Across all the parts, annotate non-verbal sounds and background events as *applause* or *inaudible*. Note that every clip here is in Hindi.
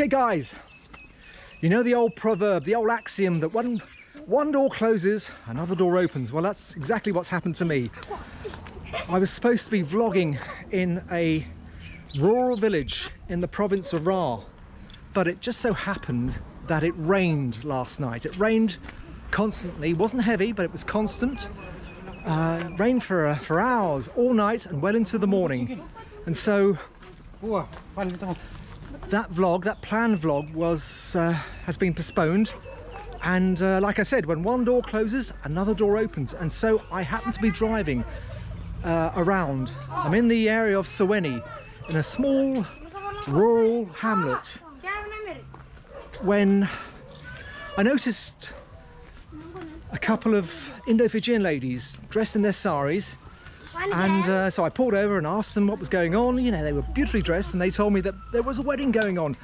Okay, guys, you know the old proverb, the old axiom that one, one door closes, another door opens. Well, that's exactly what's happened to me. I was supposed to be vlogging in a rural village in the province of Ra, but it just so happened that it rained last night. It rained constantly, it wasn't heavy, but it was constant. Uh, rained for, uh, for hours, all night and well into the morning. And so that vlog, that planned vlog, was uh, has been postponed. And uh, like I said, when one door closes, another door opens. And so I happen to be driving uh, around. I'm in the area of Seweni, in a small rural hamlet. When I noticed a couple of Indo-Fijian ladies dressed in their saris and uh, so I pulled over and asked them what was going on. You know, they were beautifully dressed and they told me that there was a wedding going on.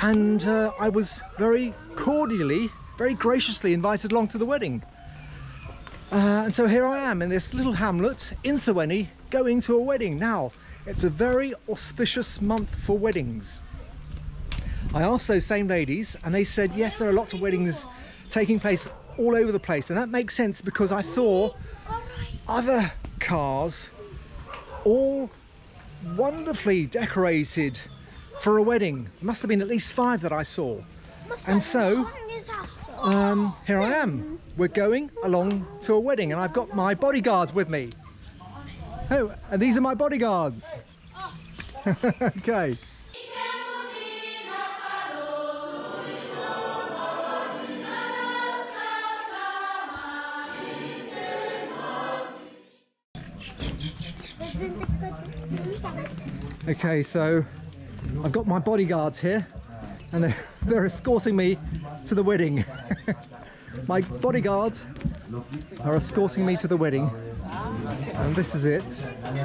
And uh, I was very cordially, very graciously invited along to the wedding. Uh, and so here I am in this little hamlet in Seweni going to a wedding. Now, it's a very auspicious month for weddings. I asked those same ladies and they said, yes, there are lots of weddings taking place all over the place. And that makes sense because I saw other cars, all wonderfully decorated for a wedding. Must have been at least five that I saw. And so, um, here I am. We're going along to a wedding and I've got my bodyguards with me. Oh, and these are my bodyguards. *laughs* okay. Okay, so I've got my bodyguards here and they're, they're escorting me to the wedding. my bodyguards are escorting me to the wedding and this is it.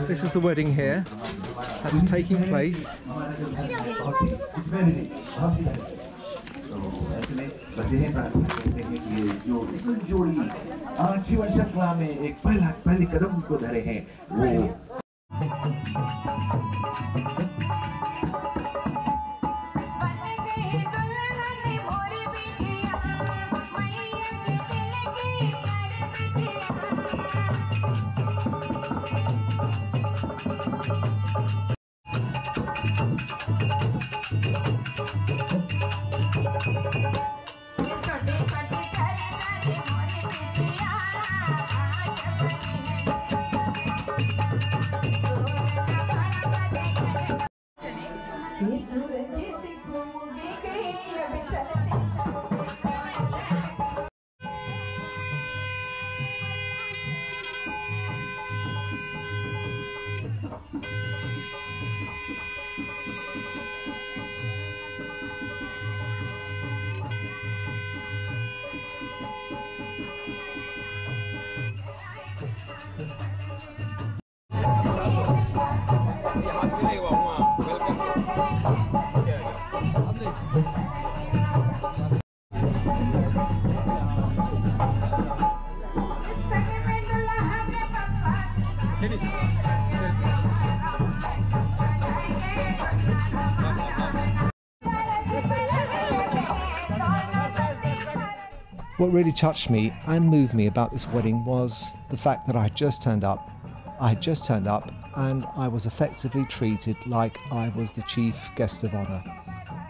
This is the wedding here that's taking place. जीवन श्रृंखला में एक पहला पहले कदम को धरे हैं वो What really touched me and moved me about this wedding was the fact that I had just turned up. I had just turned up and I was effectively treated like I was the chief guest of honour.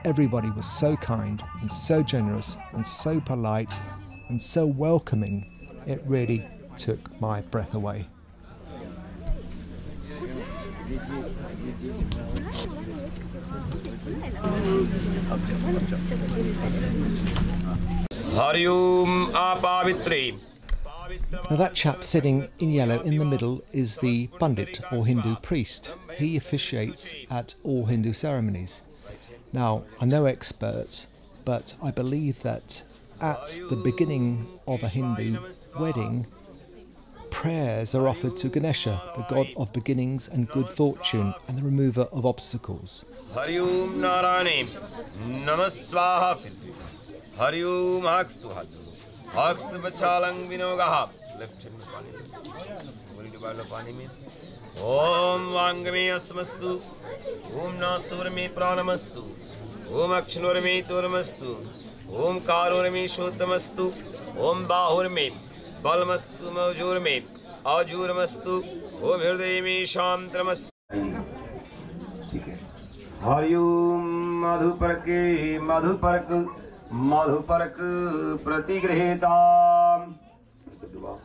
Everybody was so kind and so generous and so polite and so welcoming, it really took my breath away. Harium. Now, that chap sitting in yellow in the middle is the Pandit or Hindu priest. He officiates at all Hindu ceremonies. Now, I'm no expert, but I believe that at the beginning of a Hindu wedding, prayers are offered to Ganesha, the god of beginnings and good fortune and the remover of obstacles. Harium Narani. Namaswaha. Harium Akstu Hadu. Akstu Bachalang Vinogaha. Left him pani. Going to boil pani mein. Om Vangame Asmastu. Om Nasur me Pranamastu. ओम अक्षनुर्मे तुर्मस्तु ओम कारुर्मे शोतमस्तु ओम बाहुर्मे बलमस्तु मौजूर्मे अजूर्मस्तु ओम हृदय में शांतमस्तु ठीक है हरिओम मधुपर्के मधुपर्क मधुपर्क प्रतिगृहीता। डुबाओ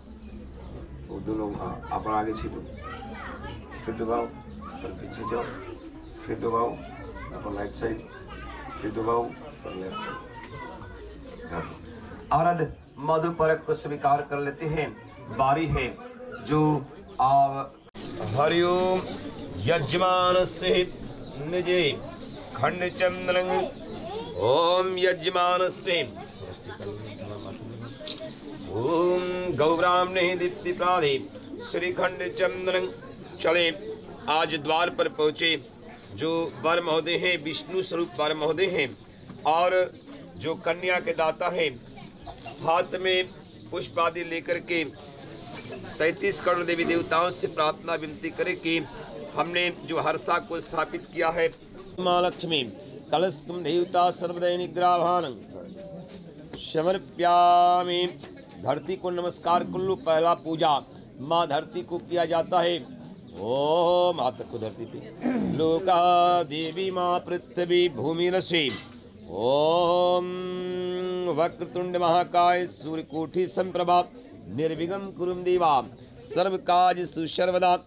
वो दोनों हाँ आप आगे फिर डुबाओ पीछे जाओ। फिर डुबाओ राइट साइड फिर डुबाओ लेफ़्ट हाँ। मधुपर्क को स्वीकार कर लेते हैं। बारी है जो हरिओम यजमान सहित निजे खंड चंद्रंग ओम यजमान ओम गौरामने दीप्ति प्राधे श्रीखंड चंद्रंग चले। आज द्वार पर पहुँचे जो वर महोदय हैं, विष्णु स्वरूप वर महोदय हैं, और जो कन्या के दाता हैं, हाथ में पुष्प आदि लेकर के तैतीस करोड़ देवी देवताओं से प्रार्थना विनती करें कि हमने जो हर्षा को स्थापित किया है माँ लक्ष्मी कलशकुम देवता सर्वदय निग्राभान समर्प्यामी धरती को नमस्कार कुल्लू, पहला पूजा। माँ धरती को किया जाता है। ओ माता को धरती पे। लोका देवी माँ पृथ्वी भूमि रसी। ओम, वक्रतुंड महाकाय सूर्यकोटि संप्रभा। निर्विघ्न कुरुम देवा। सर्व काज सुशर्वदा।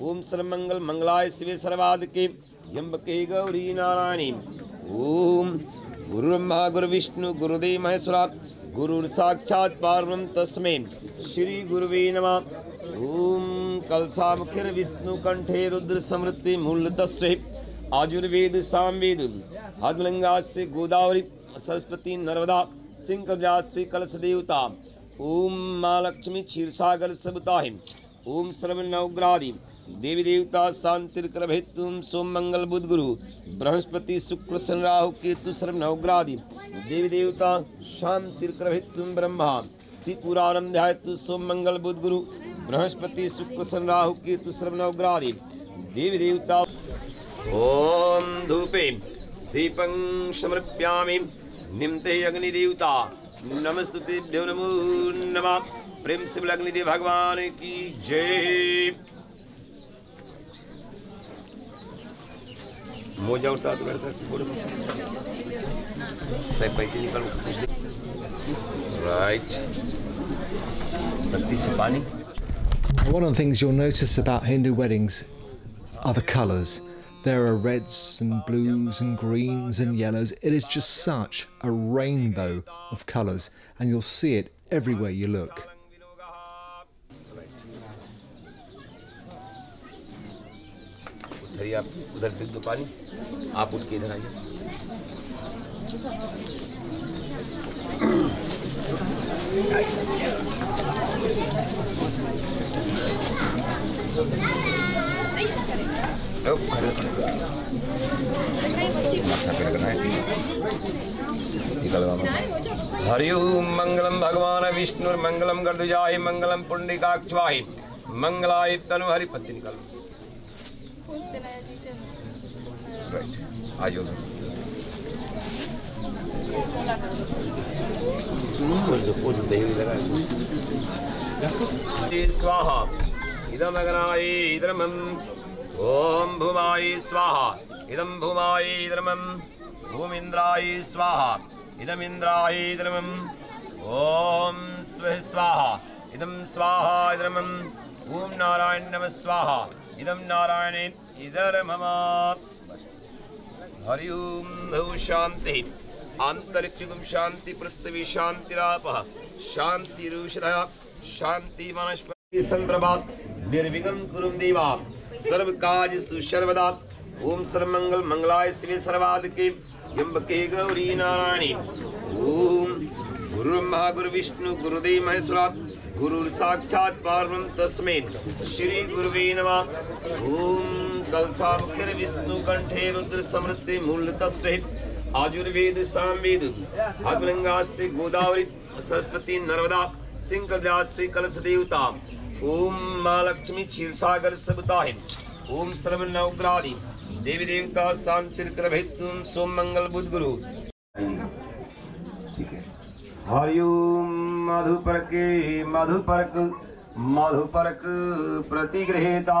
ओम सर्वमंगल मंगलाय शिवे सर्वाद के यम्बके गौरी नारायणी। ओम गुरुर्ब्रह्मा गुरुविष्णु गुरुदेव महेश्वरा गुरुर साक्षात् पार्वम तस्मै श्री गुरुवे नमः. ओम कलसामुखिर विष्णु कंठे रुद्र समृद्धि मूल तस्वे आयुर्वेद सामवेद हदलिंगा से गोदावरी, सरस्वती नर्मदा सिंह व्यास्ति कलश देवता ओम माँ लक्ष्मी क्षीरसागर सबुताहि ओम श्रवण नवग्रादि देवी देवता शांतिर भेतुम सोम मंगल बुध गुरु बृहस्पति शुक्र शन राहु केतु श्रम नवग्रादि देवी देवता शांतिर भेतुम ब्रह्मा। त्रिपुरारम ध्यायतु सोम मंगल बुध गुरु बृहस्पति शुक्र शन राहु केतु श्रम नवग्रादि देवी देवता ओम धूपे, दीपं समर्प्यामि। निम्ते अग्निदेवता नमस्तुतेभ्यो नमो नमः। प्रेम बोल अग्निदेव भगवान की जय। One of the things you'll notice about Hindu weddings are the colours. There are reds and blues and greens and yellows. It is just such a rainbow of colours, and you'll see it everywhere you look. ही आप उधर फेंक दो पानी। आप उठ के इधर आइए। हरि ओम मंगलम भगवान विष्णु मंगलम गर्दुजाहि मंगलम पुंडिकाक्षवाहि मंगलाय तनु हरि पत्ती निकालो भी लगा है। स्वाहा इदम अग्नाय इदमम ओम भूमाय स्वाहा इदम भूमाय इदमम भूमिन्द्राय स्वाहा इदम इंद्राय इदमम ओम स्वाहा इदम स्वाहा इदमम ओम नारायण नमः स्वाहा इदम नारायण इदर मम। हरि ओम शांति आंतरिक्षुम शांति पृथ्वी शांतिराप शांति शांति वनस्पति संप्रभात निर्विघ्न कुरुम देवा। सर्व काज सुशर्वदा। ओम सर्वमंगल मंगलाय शिवे सर्वाद के यम्बके गौरी नारायणी। ओम गुरु ब्रह्मा गुरु विष्णु गुरुदेव महेश्वरा। गुरु साक्षात् पार्वम तस्मै। श्री गुरुवे नमः। ओम कलसामुखिर विष्णु कंठे रुद्र समृद्धि मूल तस्वे आयुर्वेद सामवेद, अग्रंगा से गोदावरी, सरस्वती नर्मदा सिंह व्यास्ते कलश देवता, ओम माँ लक्ष्मी क्षीरसागर सबताहि ओम श्रवण नवग्रादि देवी देवता शांतिर भेतुम सोम मंगल बुध गुरु। हरिओम मधुपर्क मधुपर्क मधुपर्क प्रतिगृहीता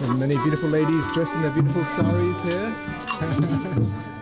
And many beautiful ladies dressed in their beautiful saris here. *laughs*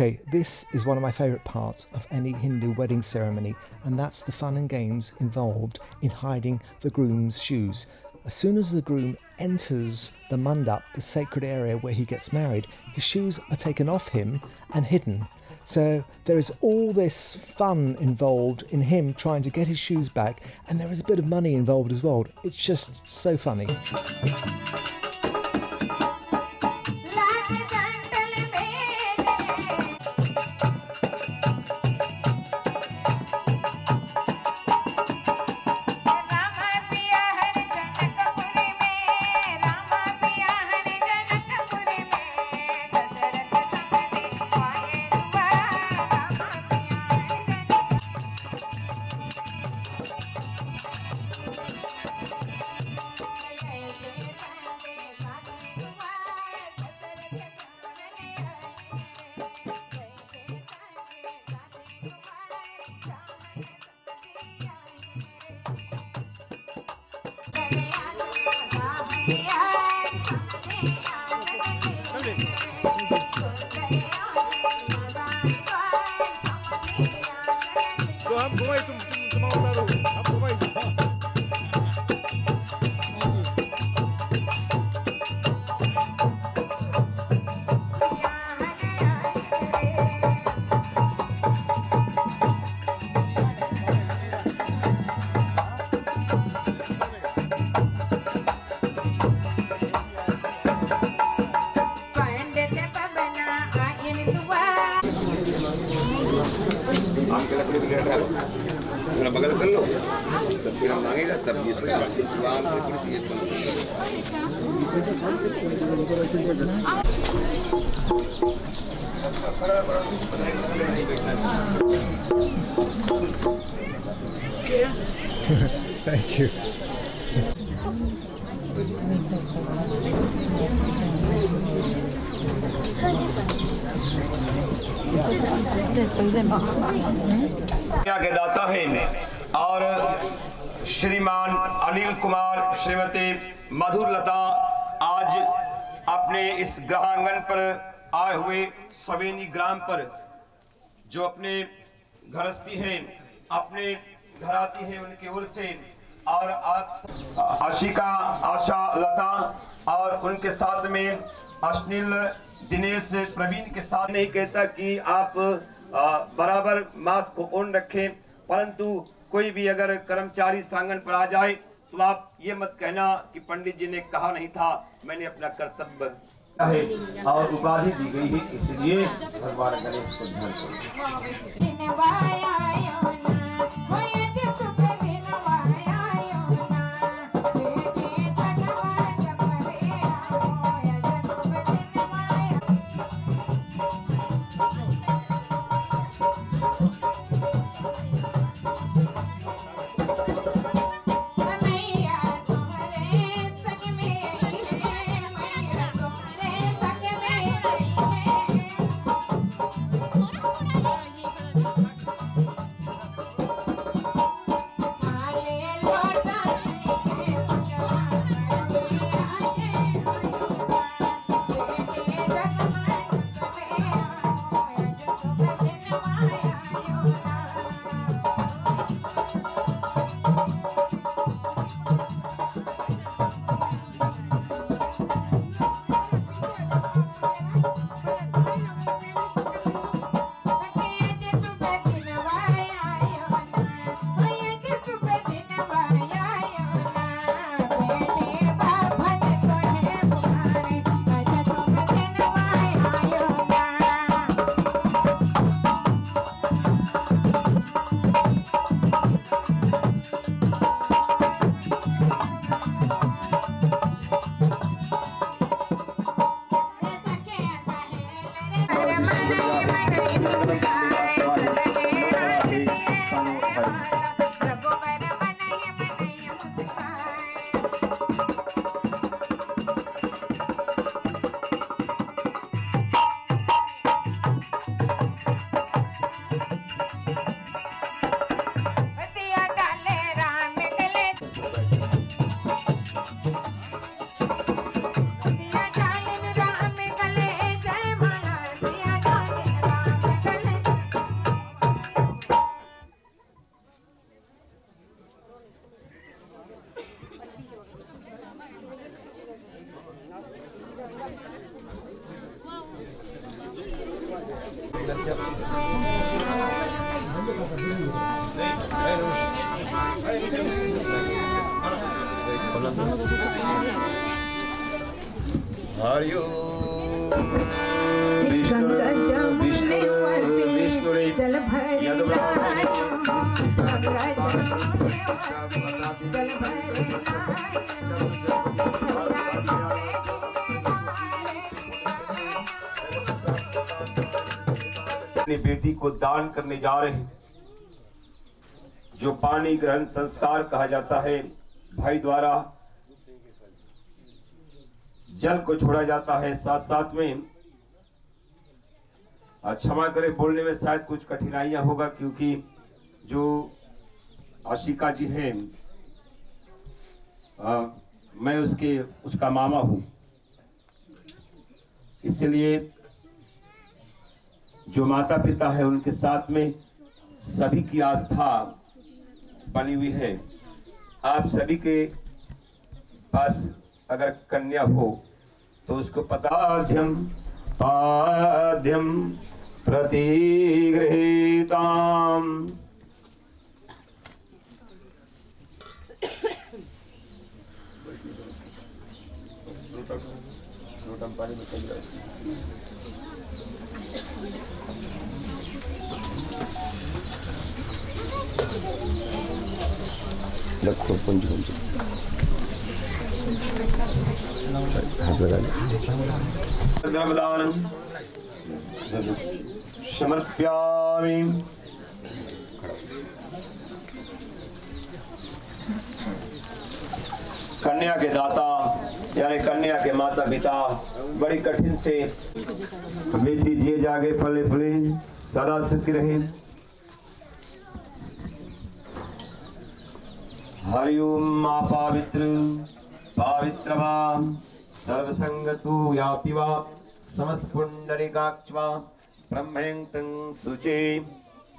Okay, this is one of my favourite parts of any Hindu wedding ceremony, and that's the fun and games involved in hiding the groom's shoes. As soon as the groom enters the mandap, the sacred area where he gets married, his shoes are taken off him and hidden. So there is all this fun involved in him trying to get his shoes back, and there is a bit of money involved as well. It's just so funny. के दाता हैं और श्रीमान अनिल कुमार श्रीमती मधुरलता आज अपने इस ग्रहांगन पर आए हुए सवेनी ग्राम पर, जो अपने घरस्थी हैं, अपने घराती हैं उनकी ओर से, और आप आशिका, आशा, लता और उनके साथ में अश्नील, दिनेश, प्रवीण के साथ नहीं कहता कि आप बराबर मास्क को ऑन रखें, परंतु कोई भी अगर कर्मचारी सांगन पर आ जाए तो आप ये मत कहना कि पंडित जी ने कहा नहीं था, मैंने अपना कर्तव्य है और उपाधि दी गई है, इसलिए भगवान गणेश को ध्यान Thank you. अपनी बेटी को दान करने जा रहे हैं, जो पानी ग्रहण संस्कार कहा जाता है, भाई द्वारा जल को छोड़ा जाता है। साथ साथ में क्षमा करें, बोलने में शायद कुछ कठिनाइयाँ होगा, क्योंकि जो आशिका जी हैं आ, मैं उसके उसका मामा हूँ। इसलिए जो माता पिता है उनके साथ में सभी की आस्था बनी हुई है। आप सभी के पास अगर कन्या हो तो उसको पदाध्यम पाद्यम प्रतिगृहीताम। पानी में चल रहा है। हाथ लगा ले। समर्प्यामि। कन्या के दाता। यानी कन्या के माता पिता बड़ी कठिन से बेटी जिए जागे फले फले, सदा सुखी रहे। हरिओम मा पावित्र पावित्रवा सर्वसंगतु यापि वा समस्पुण्डरिकाक्ष्वा ब्रह्मयं तं अग्निर्ज्योतिर्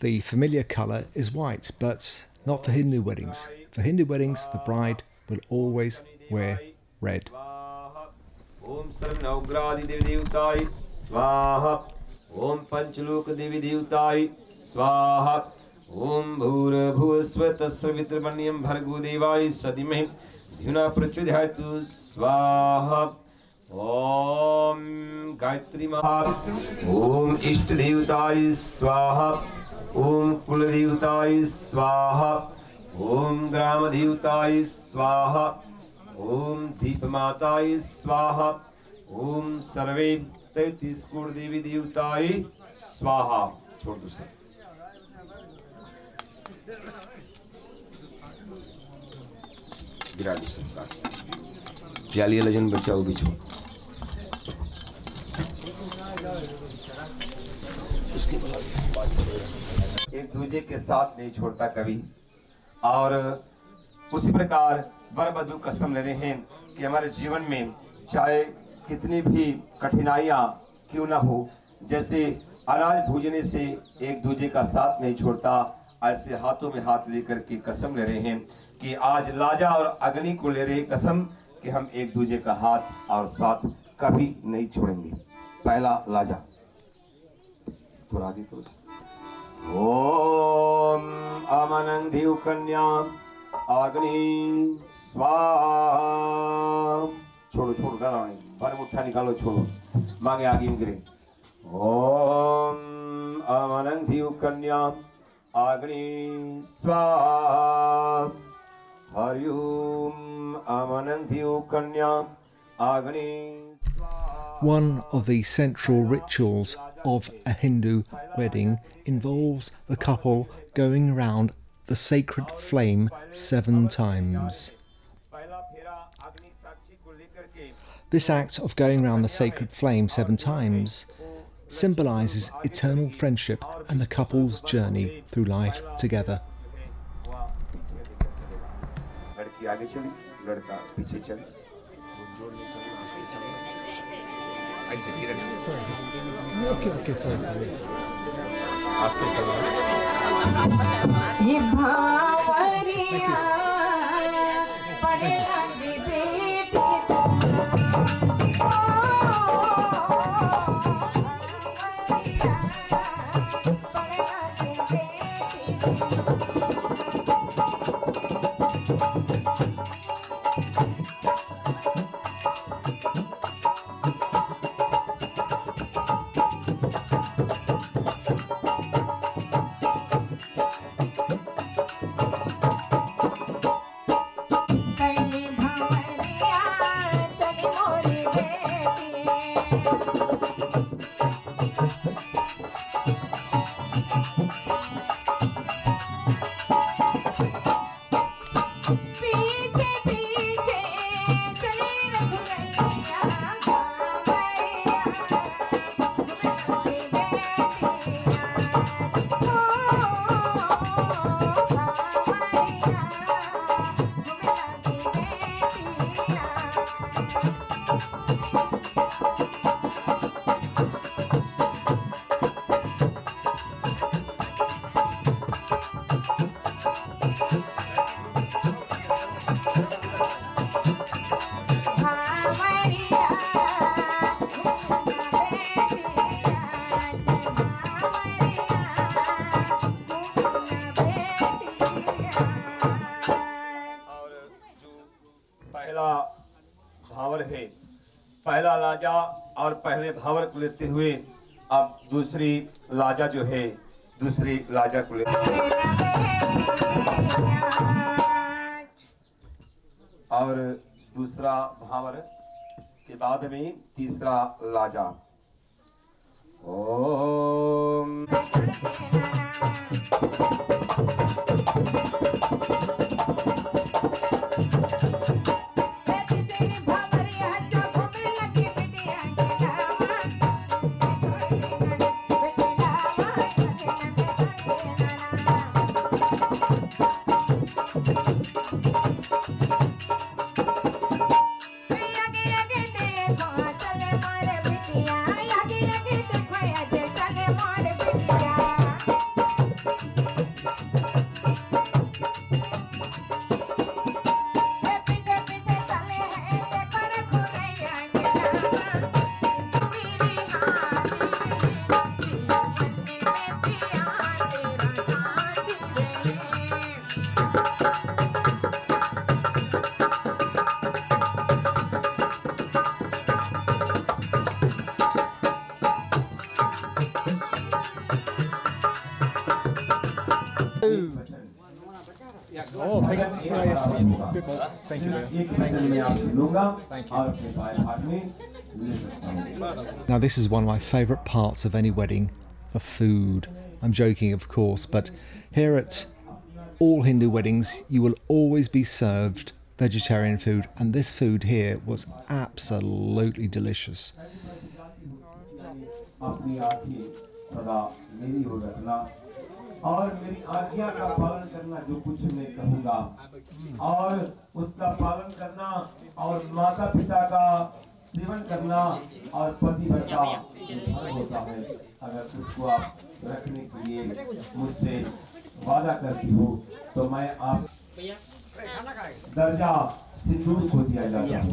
The familiar colour is white, but not for Hindu weddings. For Hindu weddings, the bride will always wear red. Om Sarana Ugradi Swaha Om Panchalok Devi Swaha Om Bhur Bhuvasvata Swaha Om Gayatri Om Swaha कुल देवताय स्वाहा ओम ग्राम देवताय स्वाहा ओम दीप माताय स्वाहा ओम सर्वे तैतीस कोण देवी देवताय स्वाहा। छोड़ दो सर। विराट सर प्याली लजन बचाओ भी छोड़ एक दूजे के साथ नहीं छोड़ता कभी। और उसी प्रकार वर वधु कसम ले रहे हैं कि हमारे जीवन में चाहे कितनी भी कठिनाइयाँ क्यों ना हो, जैसे अनाज भूजने से एक दूजे का साथ नहीं छोड़ता, ऐसे हाथों में हाथ लेकर के कसम ले रहे हैं कि आज लाजा और अग्नि को ले रहे कसम कि हम एक दूजे का हाथ और साथ कभी नहीं छोड़ेंगे। पहला लाजा। थोड़ा आगे करो ओम अमनं देव कन्या अग्नि स्वाहा छोड़ो छोड़ो डरा नहीं। भर मुठ्ठा निकालो छोड़ो। मांगे आगे में गिरे ओम अमनं देव कन्या अग्नि स्वाहा हरिओम अमनं देव कन्या अग्नि One of the central rituals of a Hindu wedding involves the couple going around the sacred flame seven times. This act of going round the sacred flame seven times symbolizes eternal friendship and the couple's journey through life together. लड़की ओके सॉरी सॉरी पीछे चल ये भावरिया पड़े लगी पहले भावर को लेते हुए अब दूसरी लाजा जो है, दूसरी लाजा को लेते हुए और दूसरा भावर के बाद में तीसरा लाजा। ओम। Oh, thank you. Thank you. Thank you. Thank you. Now, this is one of my favourite parts of any wedding the food. I'm joking, of course, but here at all Hindu weddings, you will always be served vegetarian food, and this food here was absolutely delicious. और मेरी आज्ञा का पालन करना जो कुछ मैं कहूँगा। और उसका पालन करना और माता पिता का सेवन करना और पति का होता है। अगर उसको आप रखने के लिए मुझसे वादा करती हो तो मैं आप दर्जा सिंदूर को दिया जाता है।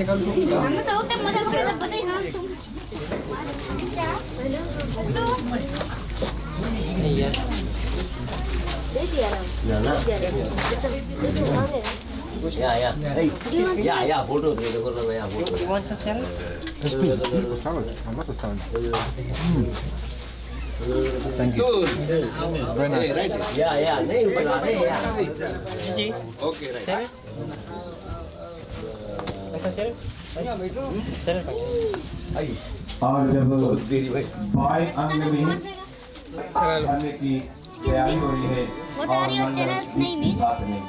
Dia. Betul betul mana? Ya, ya. Hey, ya, ya, foto deh, देखो ना मैं photo. That's beautiful salad. I love the salad. Thank you. Very nice. Ya, ya, नहीं ऊपर आ रहे या. और जब बाएँ अंग में करने की तैयारी हो रही है your channel's name is? बात नहीं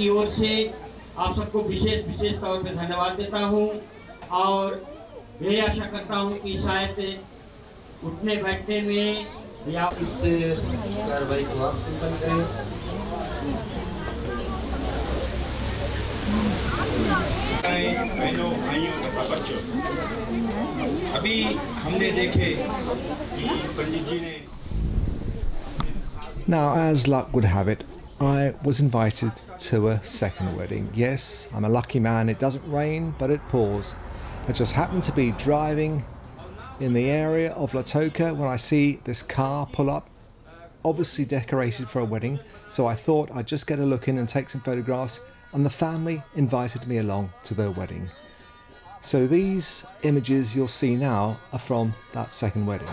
की ओर से आप सबको विशेष विशेष तौर पे धन्यवाद देता हूँ। और यही आशा करता हूँ कि शायद उठने बैठने में या इस कार्रवाई को आप संपन्न करें। बहनों भाइयों तथा बच्चों अभी हमने देखे कि पंडित जी ने Now, as luck would have it, I was invited to a second wedding. Yes, I'm a lucky man. It doesn't rain, but it pours. I just happened to be driving in the area of Latoka when I see this car pull up, obviously decorated for a wedding. So I thought I'd just get a look in and take some photographs, and the family invited me along to their wedding. So these images you'll see now are from that second wedding.